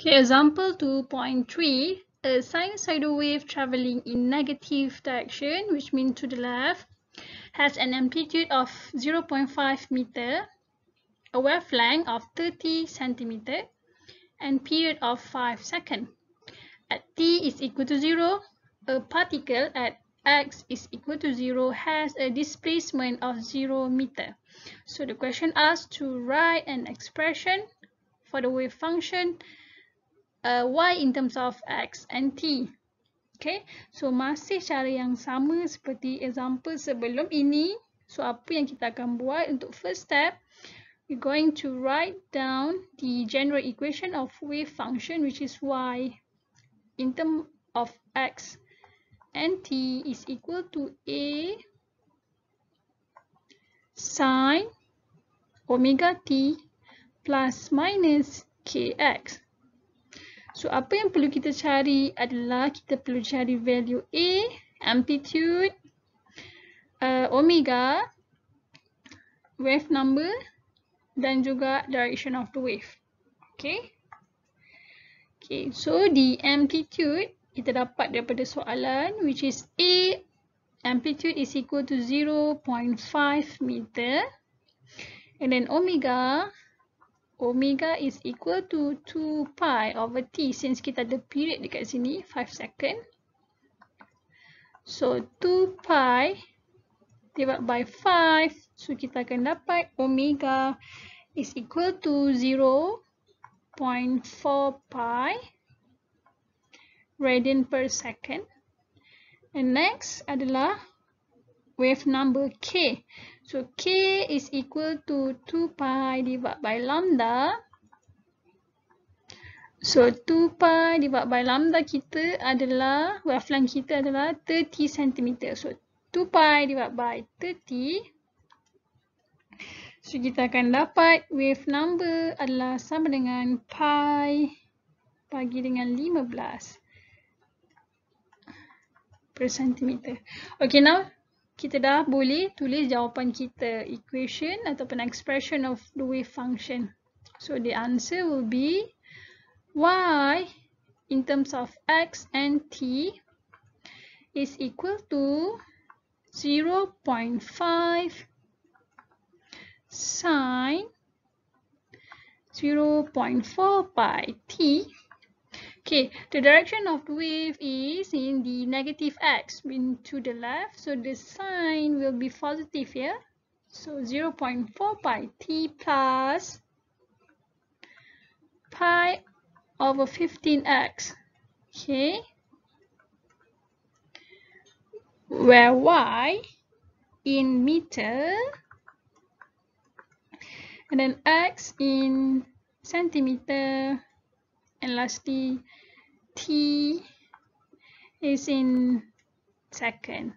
Okay, example 2.3. A sinusoidal wave traveling in negative direction, which means to the left, has an amplitude of 0.5 meter, a wavelength of 30 centimeter, and period of 5 seconds. At t is equal to 0, a particle at x is equal to 0 has a displacement of 0 meter. So the question asks to write an expression for the wave function uh, y in terms of x and t. Okay, so masih cara yang sama seperti example sebelum ini. So apa yang kita akan buat untuk first step, we're going to write down the general equation of wave function which is y in terms of x and t is equal to a sine omega t plus minus kx. So apa yang perlu kita cari adalah kita perlu cari value A, amplitude, uh, omega, wave number dan juga direction of the wave. Okay. Okay, so the amplitude kita dapat daripada soalan which is A amplitude is equal to 0.5 meter and then omega omega is equal to 2 pi over t since kita ada period dekat sini 5 second. So 2 pi divided by 5 so kita akan dapat omega is equal to 0.4 pi radian per second. And next adalah wave number k So K is equal to 2 pi divided by lambda. So 2 pi divided by lambda kita adalah, wavelength kita adalah 30 cm. So 2 pi divided by 30. So kita akan dapat wave number adalah sama dengan pi bagi dengan 15 per centimeter. Okay now kita dah boleh tulis jawapan kita equation ataupun expression of the wave function. So the answer will be y in terms of x and t is equal to 0.5 sine 0.4 pi t Okay, the direction of the wave is in the negative x, mean to the left. So the sign will be positive here. So 0 0.4 pi t plus pi over 15x. Okay. Where y in meter and then x in centimeter and lastly t is in second.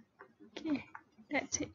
Okay that's it